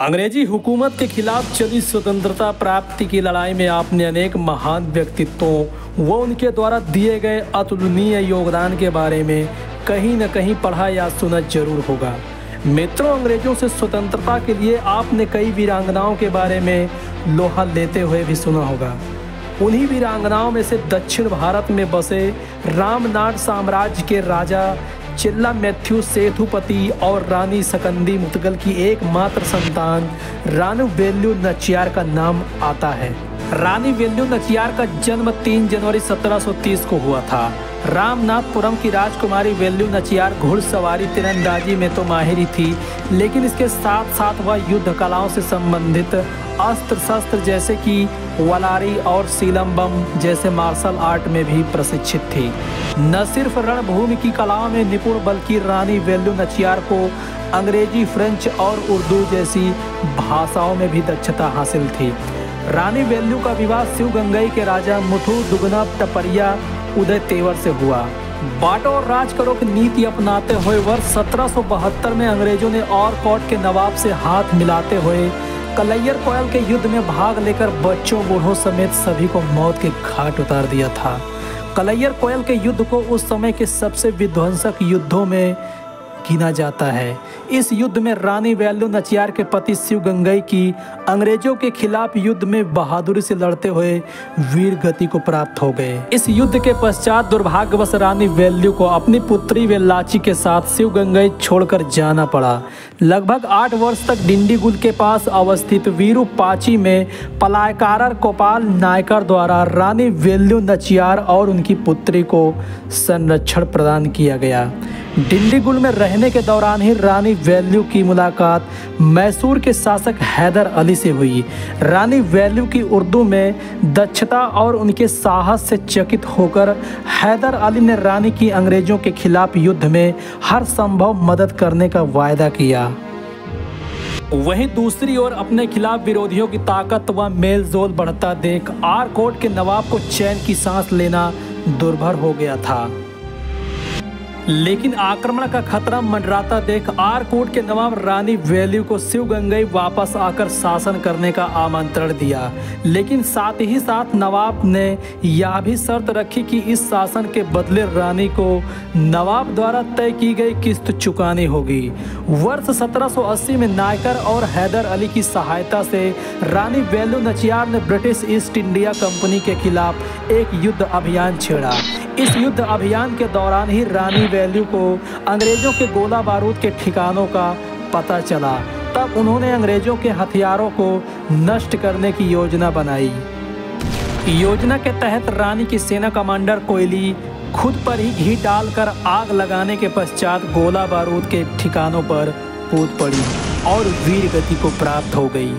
अंग्रेज़ी हुकूमत के खिलाफ चली स्वतंत्रता प्राप्ति की लड़ाई में आपने अनेक महान व्यक्तित्वों, व उनके द्वारा दिए गए अतुलनीय योगदान के बारे में कहीं न कहीं पढ़ा या सुना ज़रूर होगा। मित्रों, अंग्रेज़ों से स्वतंत्रता के लिए आपने कई वीरांगनाओं के बारे में लोहा लेते हुए भी सुना होगा। उन्हीं वीरांगनाओं में से दक्षिण भारत में बसे रामनाथ साम्राज्य के राजा चिल्ला मैथ्यू, सेतुपति और रानी सकंदी मुतगल की एकमात्र संतान रानू वेल्यू नचियार का नाम आता है। रानी वेल्यू नचियार का जन्म 3 जनवरी 1730 को हुआ था। रामनाथपुरम की राजकुमारी वेल्यू नचियार घुड़सवारी तीरंदाजी में तो माहिरी थी, लेकिन इसके साथ साथ वह युद्ध कलाओं से संबंधित अस्त्र शस्त्र जैसे कि वलारी और सीलम्बम जैसे मार्शल आर्ट में भी प्रशिक्षित थी। न सिर्फ़ रणभूमि की कलाओं में निपुण, बल्कि रानी वेल्यू नचियार को अंग्रेज़ी, फ्रेंच और उर्दू जैसी भाषाओं में भी दक्षता हासिल थी। रानी वेल्यू का विवाह शिव गंगई के राजा मुथु दुगना टपरिया उदय तेवर से हुआ। बाटो और राज करो की नीति अपनाते हुए वर्ष 1772 में अंग्रेज़ों ने और कोट के नवाब से हाथ मिलाते हुए कलैयर कोयल के युद्ध में भाग लेकर बच्चों बूढ़ों समेत सभी को मौत के घाट उतार दिया था। कलैयर कोयल के युद्ध को उस समय के सबसे विध्वंसक युद्धों में गिना जाता है। इस युद्ध में रानी वैल्यू नचियार के पति शिव गंगई की अंग्रेज़ों के खिलाफ युद्ध में बहादुरी से लड़ते हुए वीर गति को प्राप्त हो गए। इस युद्ध के पश्चात दुर्भाग्यवश रानी वैल्यू को अपनी पुत्री वेल्लाची के साथ शिव गंगई छोड़कर जाना पड़ा। लगभग आठ वर्ष तक डिंडीगुल के पास अवस्थित वीरू पाची में पलायकार गोपाल नायकर द्वारा रानी वेल्यू नचियार और उनकी पुत्री को संरक्षण प्रदान किया गया। डिंडीगुल में रहने के दौरान ही रानी वैल्यू की मुलाकात मैसूर के शासक हैदर अली से हुई। रानी वैल्यू की उर्दू में दक्षता और उनके साहस से चकित होकर हैदर अली ने रानी की अंग्रेज़ों के खिलाफ युद्ध में हर संभव मदद करने का वायदा किया। वहीं दूसरी ओर अपने खिलाफ विरोधियों की ताकत व मेल जोल बढ़ता देख आर कोट के नवाब को चैन की सांस लेना दुर्भर हो गया था। लेकिन आक्रमण का खतरा मंडराता देख आर आरकोट के नवाब रानी वैल्यू को शिव गंगई वापस आकर शासन करने का आमंत्रण दिया। लेकिन साथ ही साथ नवाब ने यह भी शर्त रखी कि इस शासन के बदले रानी को नवाब द्वारा तय की गई किस्त चुकानी होगी। वर्ष 1780 में नायकर और हैदर अली की सहायता से रानी वैल्यू नचियार ने ब्रिटिश ईस्ट इंडिया कंपनी के खिलाफ एक युद्ध अभियान छेड़ा। इस युद्ध अभियान के दौरान ही रानी वैल्यू को अंग्रेज़ों के गोला बारूद के ठिकानों का पता चला। तब उन्होंने अंग्रेज़ों के हथियारों को नष्ट करने की योजना बनाई। योजना के तहत रानी की सेना कमांडर कोयली खुद पर ही घी डालकर आग लगाने के पश्चात गोला बारूद के ठिकानों पर कूद पड़ी और वीर गति को प्राप्त हो गई।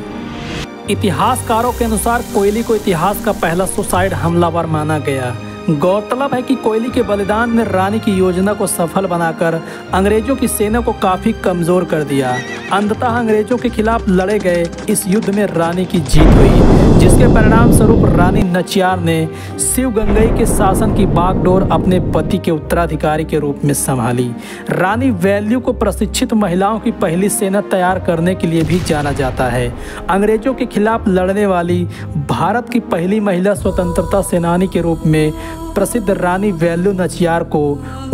इतिहासकारों के अनुसार कोयली को इतिहास का पहला सुसाइड हमलावर माना गया। गौरतलब है कि कोयली के बलिदान ने रानी की योजना को सफल बनाकर अंग्रेज़ों की सेना को काफ़ी कमज़ोर कर दिया। अंततः अंग्रेज़ों के खिलाफ लड़े गए इस युद्ध में रानी की जीत हुई, जिसके परिणाम स्वरूप रानी नचियार ने शिव गंगई के शासन की बागडोर अपने पति के उत्तराधिकारी के रूप में संभाली। रानी वैल्यू को प्रशिक्षित महिलाओं की पहली सेना तैयार करने के लिए भी जाना जाता है। अंग्रेज़ों के खिलाफ लड़ने वाली भारत की पहली महिला स्वतंत्रता सेनानी के रूप में प्रसिद्ध रानी वैल्यू नचियार को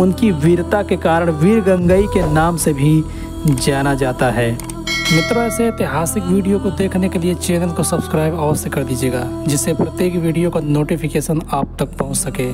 उनकी वीरता के कारण वीर गंगई के नाम से भी जाना जाता है। मित्रों, ऐसे ऐतिहासिक वीडियो को देखने के लिए चैनल को सब्सक्राइब अवश्य कर दीजिएगा, जिससे प्रत्येक वीडियो का नोटिफिकेशन आप तक पहुँच सके।